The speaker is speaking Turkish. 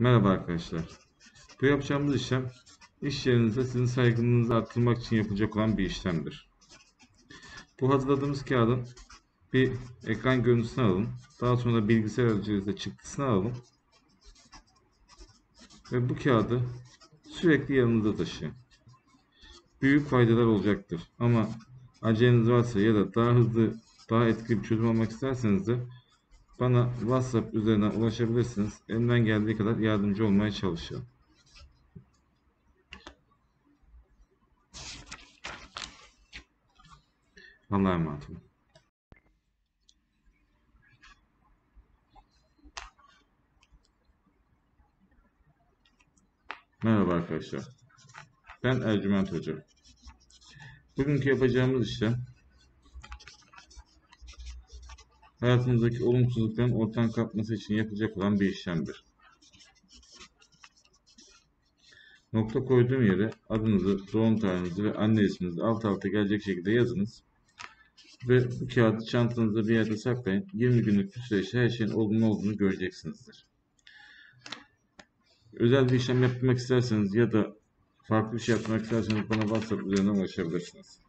Merhaba arkadaşlar. Bu yapacağımız işlem iş yerinizde sizin saygınlığınızı arttırmak için yapılacak olan bir işlemdir. Bu hazırladığımız kağıdın bir ekran görüntüsünü alın. Daha sonra bilgisayar aracılığıyla çıktısını alın. Ve bu kağıdı sürekli yanınızda taşıyın. Büyük faydalar olacaktır. Ama aceleniz varsa ya da daha hızlı, daha etkili bir çözüm almak isterseniz de bana WhatsApp üzerinden ulaşabilirsiniz. Elimden geldiği kadar yardımcı olmaya çalışıyorum. Allah'a emanet olun. Merhaba arkadaşlar. Ben Ercüment Hoca. Bugünkü yapacağımız işlem hayatınızdaki olumsuzlukların ortadan kalkması için yapılacak olan bir işlemdir. Nokta koyduğum yere adınızı, doğum tarihinizi ve anne isminizi alt alta gelecek şekilde yazınız. Ve bu kağıdı çantanızda bir yerde saklayın. 20 günlük bir süreçte her şeyin olumlu olduğunu göreceksinizdir. Özel bir işlem yapmak isterseniz ya da farklı bir şey yapmak isterseniz bana WhatsApp üzerinden ulaşabilirsiniz.